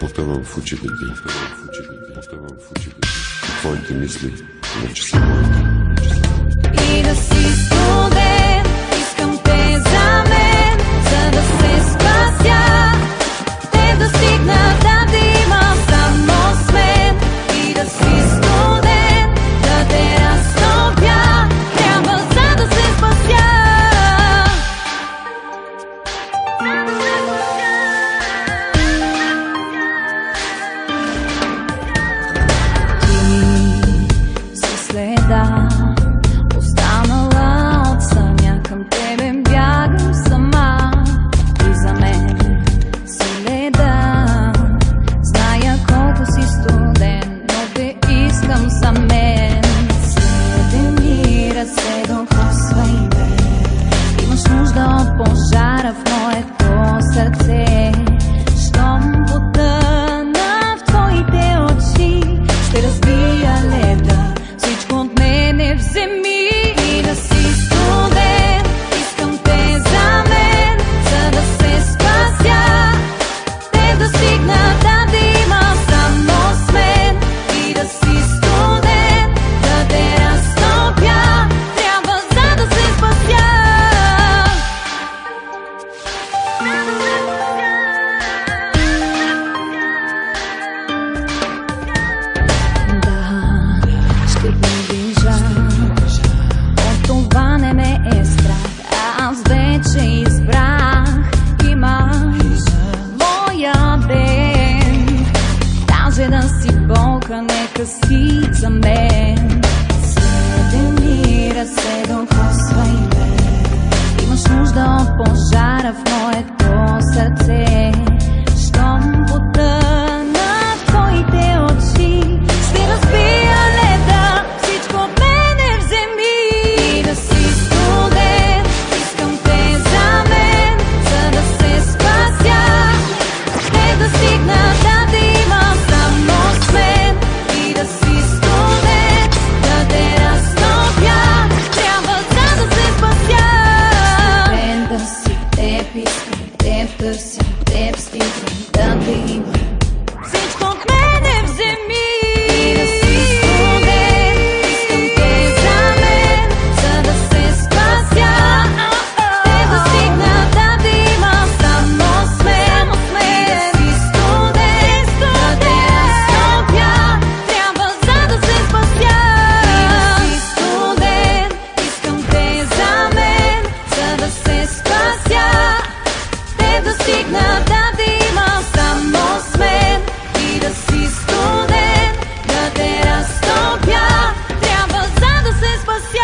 Потъвам в очите е ти, потъвам в очите ти, потъвам в очите ти. Твоите мисли вече са моите. И да си студен. вода. малка, нека си за мен. Седем и е разседом, хосвай ме. Имаш нужда от пожара в нощ. paciência.